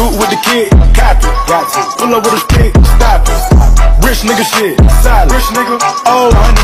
Scoot with the kid, copy. Got. Pull up with a stick, stop it. Rich nigga shit, solid. Rich nigga, oh, honey.